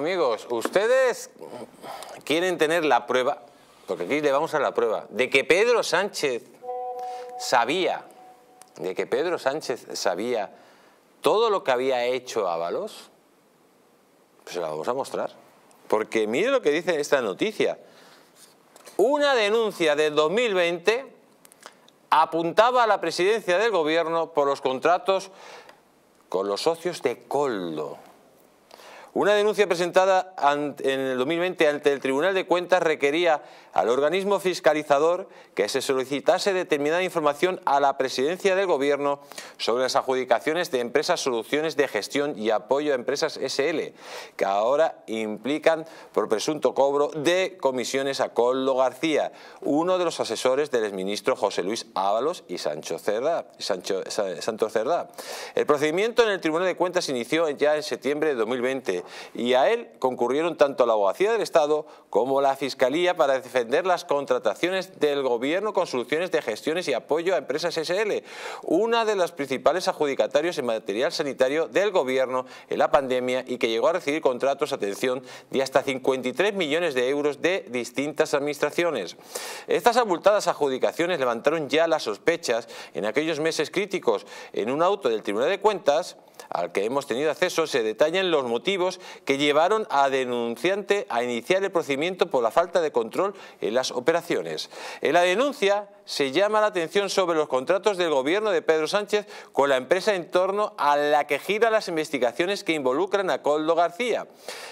Amigos, ustedes quieren tener la prueba, porque aquí le vamos a la prueba, de que Pedro Sánchez sabía, de que Pedro Sánchez sabía todo lo que había hecho Ábalos, pues se la vamos a mostrar. Porque mire lo que dice esta noticia. Una denuncia del 2020 apuntaba a la presidencia del gobierno por los contratos con los socios de Coldo. Una denuncia presentada en el 2020 ante el Tribunal de Cuentas requería al organismo fiscalizador que se solicitase determinada información a la presidencia del Gobierno sobre las adjudicaciones de empresas soluciones de gestión y apoyo a empresas SL, que ahora implican por presunto cobro de comisiones a Coldo García, uno de los asesores del exministro José Luis Ábalos y Sancho Cerda, Sancho, Santo Cerdá. El procedimiento en el Tribunal de Cuentas inició ya en septiembre de 2020 y a él concurrieron tanto la Abogacía del Estado como la Fiscalía para defender las contrataciones del gobierno con soluciones de gestiones y apoyo a empresas SL, una de las principales adjudicatarios en material sanitario del gobierno en la pandemia y que llegó a recibir contratos, atención, de hasta 53 millones de euros de distintas administraciones. Estas abultadas adjudicaciones levantaron ya las sospechas en aquellos meses críticos. En un auto del Tribunal de Cuentas, al que hemos tenido acceso se detallan los motivos que llevaron a denunciante a iniciar el procedimiento por la falta de control en las operaciones. En la denuncia se llama la atención sobre los contratos del gobierno de Pedro Sánchez con la empresa en torno a la que gira las investigaciones que involucran a Coldo García.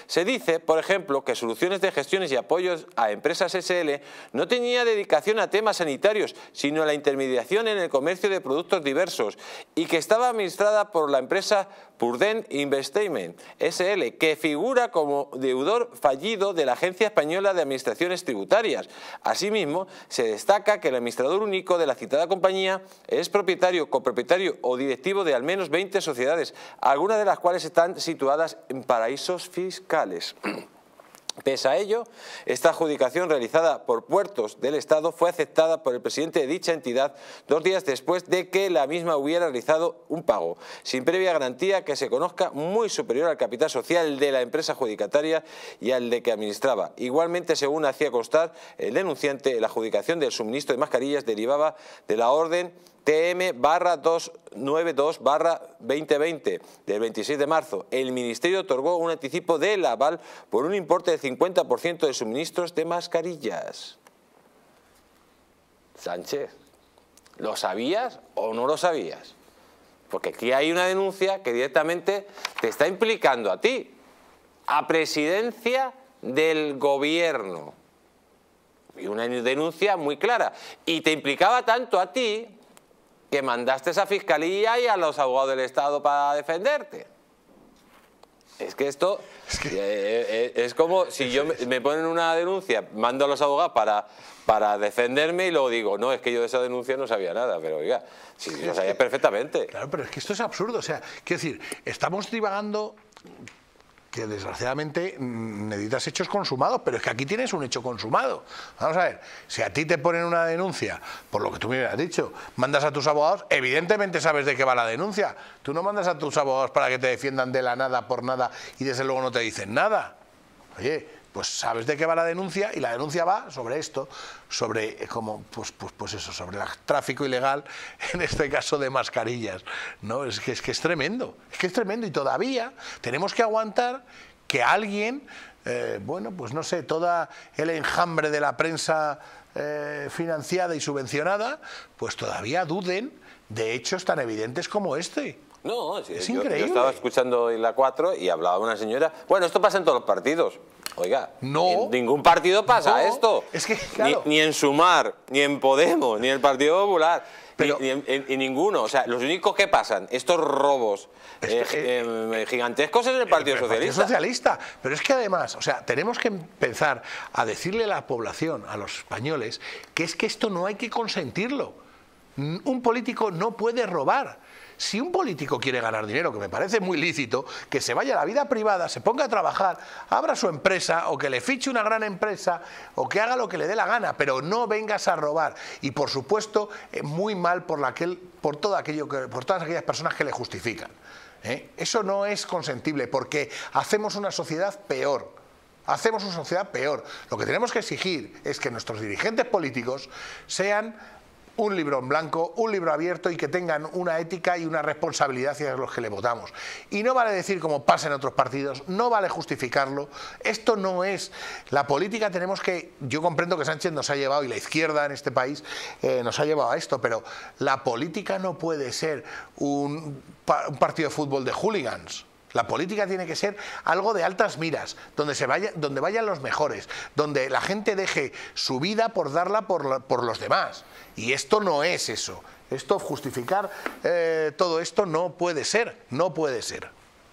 Se dice, por ejemplo, que Soluciones de Gestiones y Apoyos a Empresas SL no tenía dedicación a temas sanitarios, sino a la intermediación en el comercio de productos diversos y que estaba administrada por la empresa Purden Investment SL, que figura como deudor fallido de la Agencia Española de Administraciones Tributarias. Asimismo, se destaca que el administrador único de la citada compañía es propietario, copropietario o directivo de al menos 20 sociedades, algunas de las cuales están situadas en paraísos fiscales. Pese a ello, esta adjudicación realizada por puertos del Estado fue aceptada por el presidente de dicha entidad dos días después de que la misma hubiera realizado un pago, sin previa garantía que se conozca muy superior al capital social de la empresa adjudicataria y al de que administraba. Igualmente, según hacía constar el denunciante, la adjudicación del suministro de mascarillas derivaba de la orden TM barra 292 barra 2020 del 26 de marzo. El Ministerio otorgó un anticipo del aval por un importe del 50% de suministros de mascarillas. Sánchez, ¿lo sabías o no lo sabías? Porque aquí hay una denuncia que directamente te está implicando a ti, a presidencia del gobierno. Y una denuncia muy clara. Y te implicaba tanto a ti que mandaste a Fiscalía y a los abogados del Estado para defenderte. Es que esto es, eh, eh, es como si yo me, ponen una denuncia, mando a los abogados para, para defenderme y luego digo, no, es que yo de esa denuncia no sabía nada, pero oiga, si lo sabía perfectamente. Claro, pero es que esto es absurdo, o sea, quiero decir, estamos divagando que desgraciadamente mm, necesitas hechos consumados, pero es que aquí tienes un hecho consumado. Vamos a ver, si a ti te ponen una denuncia, por lo que tú me has dicho, mandas a tus abogados, evidentemente sabes de qué va la denuncia. Tú no mandas a tus abogados para que te defiendan de la nada por nada y desde luego no te dicen nada. Oye, pues sabes de qué va la denuncia y la denuncia va sobre esto, sobre eh, como pues, pues, pues eso, sobre el tráfico ilegal, en este caso de mascarillas. ¿no? Es, que, es que es tremendo, es que es tremendo y todavía tenemos que aguantar que alguien, eh, bueno, pues no sé, toda el enjambre de la prensa eh, financiada y subvencionada, pues todavía duden de hechos tan evidentes como este. No, es increíble. Yo estaba escuchando en la 4 y hablaba una señora. Bueno, esto pasa en todos los partidos. Oiga, no, en ningún partido pasa esto. Es que, ni, en Sumar, ni en Podemos, ni en el Partido Popular. Pero, ni, en, ninguno. O sea, los únicos que pasan, estos robos eh, eh, gigantescos es el Partido Socialista. Partido Socialista. Pero es que además, o sea, tenemos que empezar a decirle a la población, a los españoles, que es que esto no hay que consentirlo. Un político no puede robar. Si un político quiere ganar dinero, que me parece muy lícito, que se vaya a la vida privada, se ponga a trabajar, abra su empresa o que le fiche una gran empresa o que haga lo que le dé la gana, pero no vengas a robar. Y por supuesto, eh, muy mal por, por, todo aquello que, por todas aquellas personas que le justifican. ¿eh? Eso no es consentible porque hacemos una sociedad peor. Hacemos una sociedad peor. Lo que tenemos que exigir es que nuestros dirigentes políticos sean un libro en blanco, un libro abierto y que tengan una ética y una responsabilidad hacia los que le votamos. Y no vale decir como pasa en otros partidos, no vale justificarlo. Esto no es la política. Tenemos que, yo comprendo que Sánchez nos ha llevado y la izquierda en este país eh, nos ha llevado a esto, pero la política no puede ser un, un partido de fútbol de hooligans. La política tiene que ser algo de altas miras, donde, se vaya, donde vayan los mejores, donde la gente deje su vida por darla por, por los demás. Y esto no es eso. Esto, justificar eh, todo esto no puede ser, no puede ser.